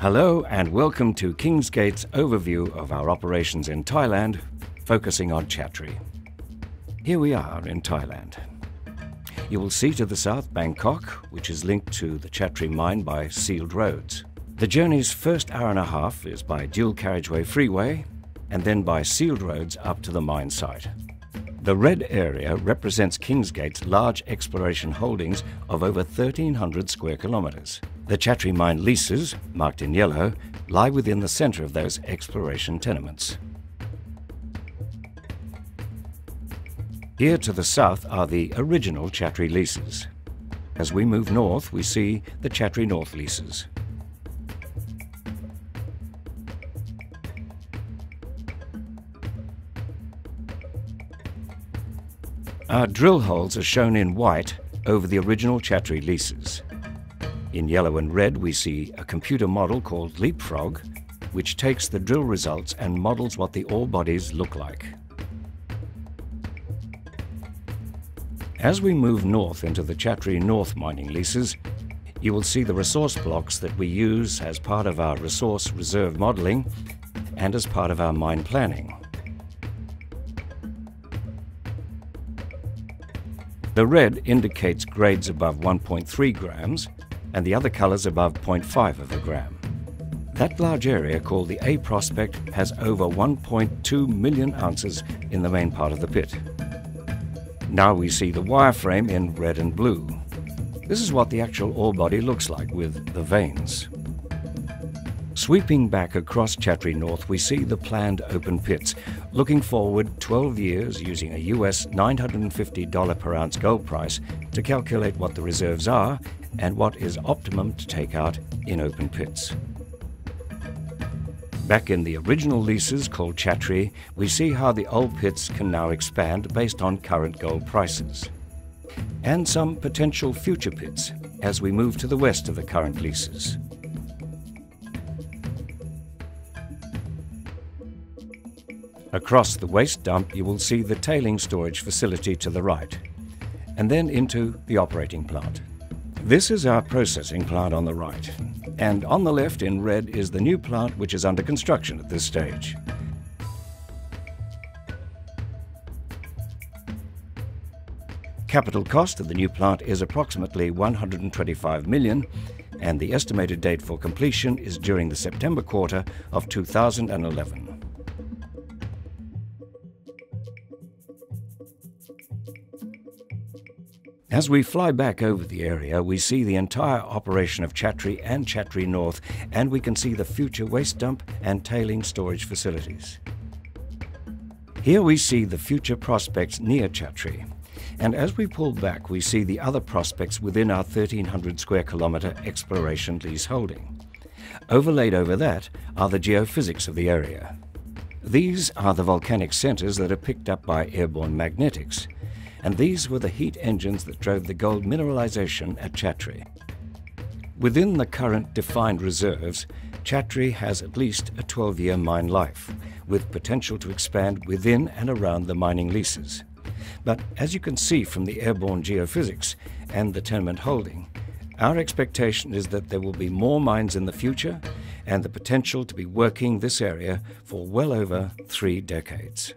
Hello and welcome to Kingsgate's overview of our operations in Thailand, focusing on Chatree. Here we are in Thailand. You will see to the south Bangkok, which is linked to the Chatree mine by sealed roads. The journey's first hour and a half is by dual carriageway freeway and then by sealed roads up to the mine site. The red area represents Kingsgate's large exploration holdings of over 1,300 square kilometres. The Chatree mine leases, marked in yellow, lie within the centre of those exploration tenements. Here to the south are the original Chatree leases. As we move north, we see the Chatree North leases. Our drill holes are shown in white over the original Chatree leases. In yellow and red we see a computer model called Leapfrog, which takes the drill results and models what the ore bodies look like. As we move north into the Chatree North mining leases, you will see the resource blocks that we use as part of our resource reserve modelling and as part of our mine planning. The red indicates grades above 1.3 grams and the other colours above 0.5 of a gram. That large area called the A prospect has over 1.2 million ounces in the main part of the pit. Now we see the wireframe in red and blue. This is what the actual ore body looks like with the veins. Sweeping back across Chatree North, we see the planned open pits, looking forward 12 years using a US $950 per ounce gold price to calculate what the reserves are and what is optimum to take out in open pits. Back in the original leases called Chatree, we see how the old pits can now expand based on current gold prices. And some potential future pits as we move to the west of the current leases. Across the waste dump, you will see the tailing storage facility to the right, and then into the operating plant. This is our processing plant on the right, and on the left in red is the new plant which is under construction at this stage. Capital cost of the new plant is approximately 125 million and the estimated date for completion is during the September quarter of 2011. As we fly back over the area, we see the entire operation of Chatree and Chatree North, and we can see the future waste dump and tailing storage facilities. Here we see the future prospects near Chatree, and as we pull back, we see the other prospects within our 1300 square kilometre exploration lease holding. Overlaid over that are the geophysics of the area. These are the volcanic centres that are picked up by airborne magnetics and these were the heat engines that drove the gold mineralization at Chatree. Within the current defined reserves, Chatree has at least a 12 year mine life, with potential to expand within and around the mining leases. But as you can see from the airborne geophysics and the tenement holding, our expectation is that there will be more mines in the future and the potential to be working this area for well over three decades.